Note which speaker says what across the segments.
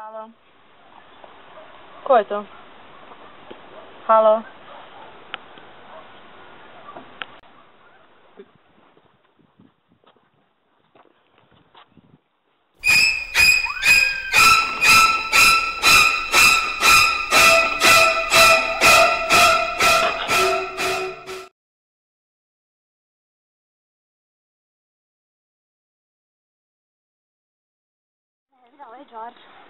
Speaker 1: Halo. Ko je to? Halo.
Speaker 2: Hello, George.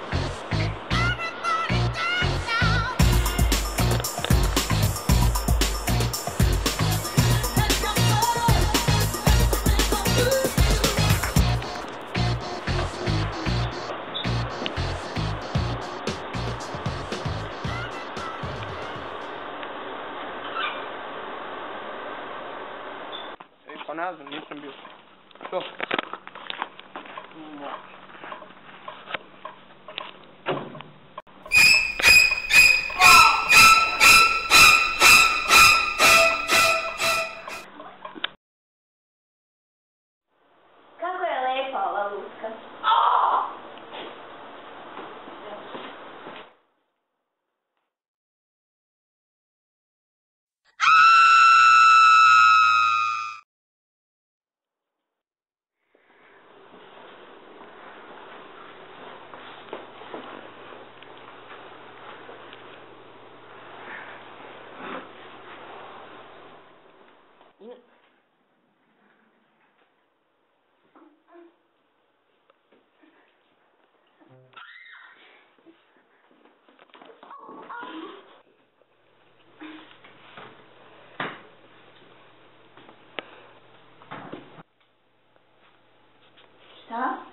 Speaker 3: Pa ne znam, nisam bio.
Speaker 2: To. Stop.